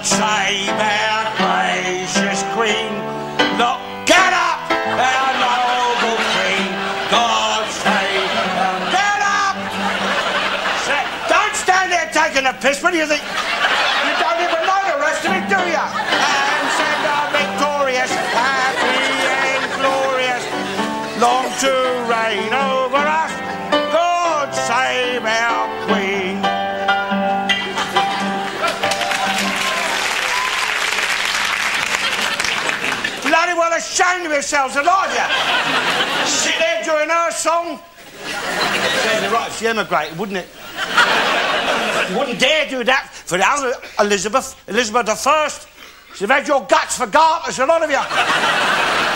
God save our gracious Queen. Look, get up, our noble Queen. God save her. Get up! Don't stand there taking a piss. What do you think? You don't even know the rest of it, do you? And send our victorious, happy and glorious, long to reign over Bloody well ashamed of yourselves, you. Sit there during her song. Saying right, she emigrated, wouldn't it? Wouldn't dare do that for the other Elizabeth, Elizabeth I. She'd have had your guts for garters, a lot of you.